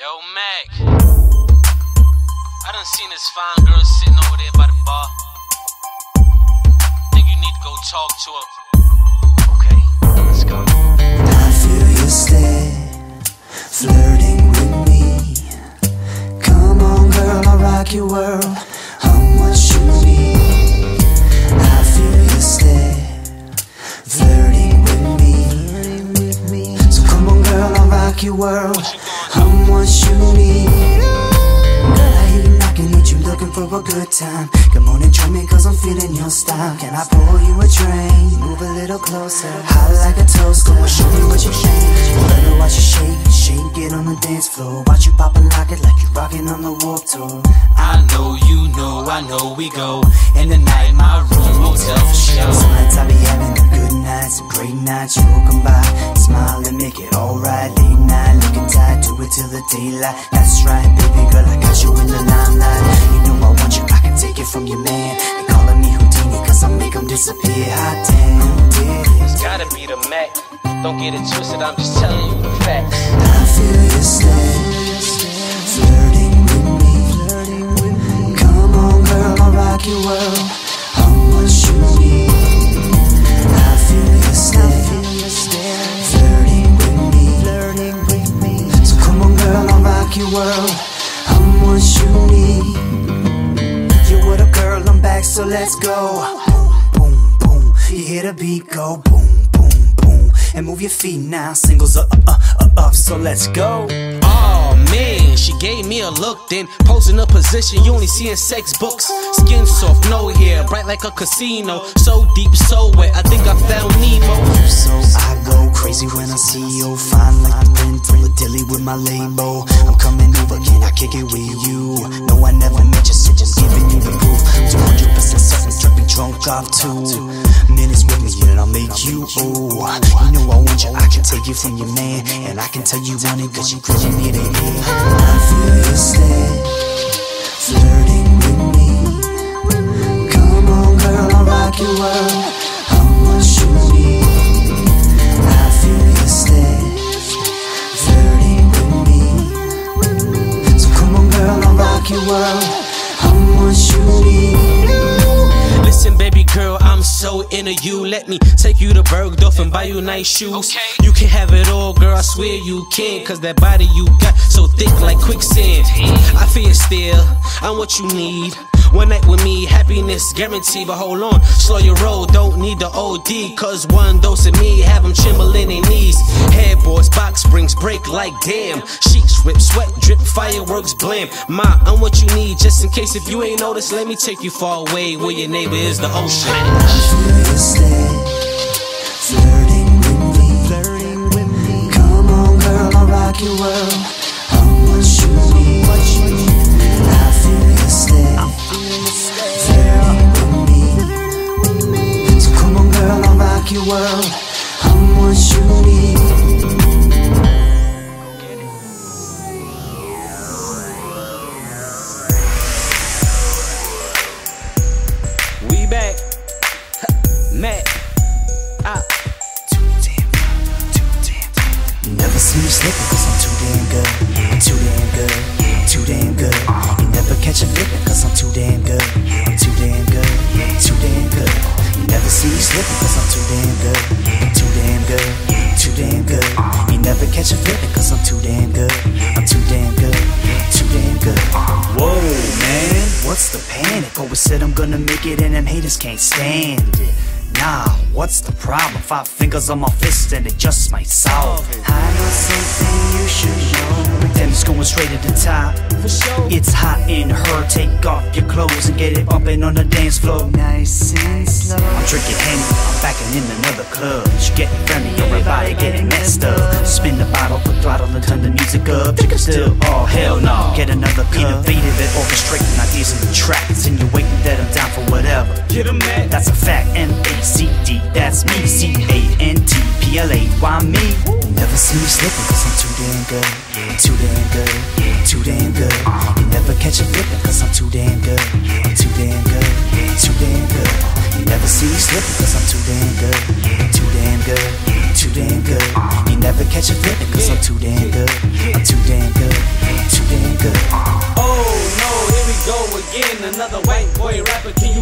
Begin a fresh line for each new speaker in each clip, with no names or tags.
Yo, Mac. I done seen this fine girl sitting over there by the bar. Think you need to go talk to her. Okay, let's go.
I feel you stare, flirting with me. Come on, girl, I'll rock your world. I'm what you need. I feel you stare, flirting with me. So come on, girl, I'll rock your world. What you need. Girl, I hear you knocking at you, looking for a good time. Come on and join me, cause I'm feeling your style. Can I pour you a drink? Move a little closer, hot like a toast. toaster. Show me what you think. Better watch you shake, shake it on the dance floor. Watch you pop and lock it like you rocking on the Warped Tour.
I know you know, I know we go. In the night, my room, hotel for sure.
Some nights I be having the good nights, and great nights you will come by. Smile and make it alright. Late night, looking tight, do it till the daylight. That's right, baby girl, I got you in the limelight. You know I want you, I can take it from your man. They calling me Houdini, cause I make them disappear. Hot damn, who did it?
Gotta be the Mac. Don't get it twisted, I'm just telling you the facts.
I feel you stare, world. I'm what you need. You're what up, girl? I'm back, so let's go. Boom, boom, boom. You hear the beat go boom, boom, boom. And move your feet now. Singles up, up, up, up. So let's go.
Oh man, she me a look, then posing a position you only see in sex books. Skin soft, no hair, bright like a casino. So deep, so wet, I think I found Nemo.
So I go crazy when I see you Fine like the print the dilly with my label I'm coming over, can I kick it with you? No, I never met you, so just giving you the proof 200% certain, dripping drunk off two Minutes with me and I'll make you ooh You know I want you, I can take you from your man And I can tell you want it, cause you really need it I girl, I'll rock. I'm you need.
Listen, baby girl, I'm so into you. Let me take you to Bergdorf and buy you nice shoes. You can have it all, girl, I swear you can. Cause that body you got so thick like quicksand. Feel still, I'm what you need. One night with me, happiness guaranteed. But hold on, slow your roll, don't need the OD. Cause one dose of me, have them trembling their knees. Headboards, box springs break like damn. Sheets rip, sweat drip, fireworks blam. Ma, I'm what you need, just in case if you ain't noticed. Let me take you far away where your neighbor is the ocean.
Feel you stare, flirting with me. Come on, girl, I'll rock your world. Damn good. I'm too damn good, too damn good. You never see me slipping cause I'm too damn good. Too damn good, too damn good. You never catch a flipping cause I'm too damn good. I'm too damn good, too damn good. Whoa, man, what's the panic? Always said I'm gonna make it and them haters can't stand it. Nah, what's the problem? Five fingers on my fist and it just might solve it. I know something you should know. Then it's going straight to the top. It's hot in her. Take off your clothes and get it bumping on the dance floor. Nice and slow. I'm drinking Henny. I'm backing in another club. She getting friendly. Everybody getting messed up. Spin the bottle, put throttle and turn the music up. Chicken still, oh hell no. Get another cup. Innovative at orchestrating ideas in the track. Insinuating that I'm down for whatever.
Get him, Matt.
That's a fact. M A C D. That's me. C A N T P L A. Why me? Never see me slipping cause I'm too damn good. Too damn good. Too damn good. You never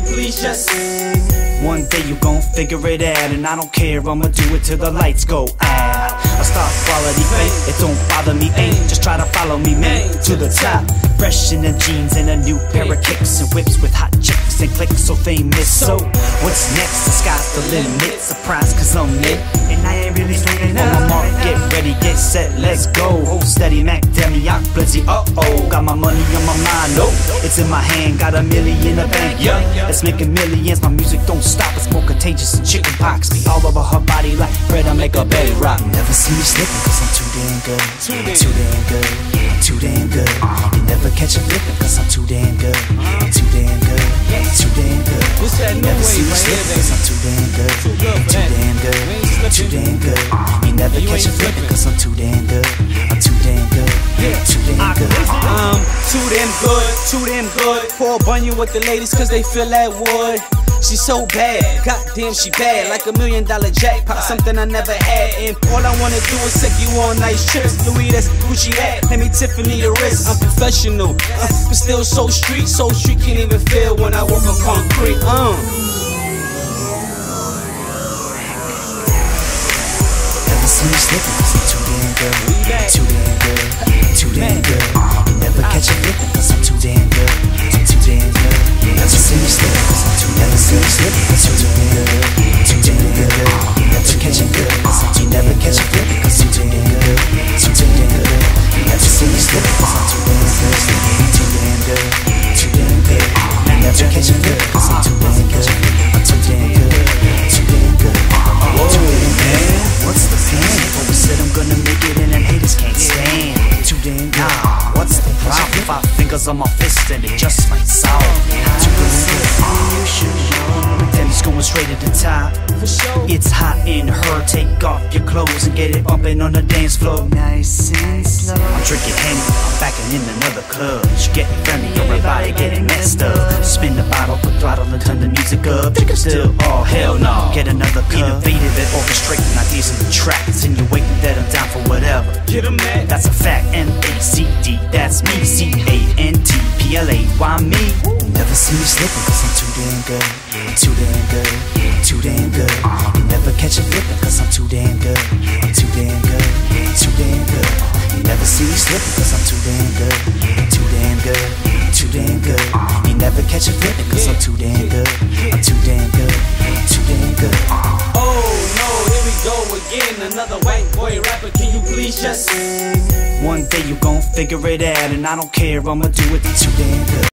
please just
One day you gon' figure it out, and I don't care, I'ma do it till the lights go out. I start quality fame, it don't bother me, ain't just try to follow me, man, to the top. Fresh in the jeans and a new pair of kicks and whips with hot chicks and clicks so famous. So, what's next? The sky's the limit. Surprise, cause I'm lit, and I ain't really straight On my mark, get ready, get set, let's go. Hold steady, Mac, Demi, Blizzy, uh oh. Got my money on my mind, no, it's in my hand, got a million in the bank, yeah. It's making millions, my music don't stop, it's more contagious than chicken pox. Be all over her body like bread, I make a belly rock. Never see me slipping, cause I'm too damn good. Too damn good, too damn good. You never catch a flipping, cause I'm too damn good. Too damn good, too damn good. You never see me slipping, cause I'm too damn good.
Too good for
Too
that.
damn good, too damn good. You never catch a flipping, cause I'm too damn good. Too damn good, too damn good.
Pour a bunion with the ladies cause they feel that wood. She's so bad, goddamn she bad, like a million dollar jackpot, something I never had. And all I wanna do is take you on nice trips. Louis, that's Gucci hat, let me Tiffany the wrist. I'm professional, uh, but still so street, so street can't even feel when I walk on concrete. Um.
Never see me slipping, too damn good. Too damn good, too damn good. You never catch a flipping, cause I'm too damn good. I'm too damn good. Never see me slipping, cause I'm too never see me slipping, cause I'm too damn good. Too damn good. You never catch a good, cause I'm too never catch a flipping, cause I'm too damn good. Too damn good. You never see me slipping, cause I'm too damn good. Too damn good, too damn good. You never catch a good, just. Too damn good. You should know. Then it's going straight to the top. It's hot in her. Take off your clothes and get it bumping on the dance floor. Nice and slow. I'm drinking Henny. I'm backing in another club. She getting friendly. Everybody getting messed up. Spin the bottle, put throttle and turn the music up. Chicken still, oh hell no. Get another cup. Innovative at orchestrating ideas in the track. Insinuating that I'm down for whatever.
Get 'em mad.
That's a fact. M A C D. That's me. C A N T P L A. Why me? You never see me slipping cause I'm too damn good. Too damn good. Too damn good. You never catch a flipping cause I'm too damn good. I'm too damn good. Too damn good. You never see me slipping cause I'm too damn good. Too damn good. Too damn good. You never catch a flipping cause I'm too damn good. I'm too damn good. Too damn good.
Oh no, here we go again. Another white boy rapper, can you please just
One day you gon' figure it out, and I don't care, I'ma do it good.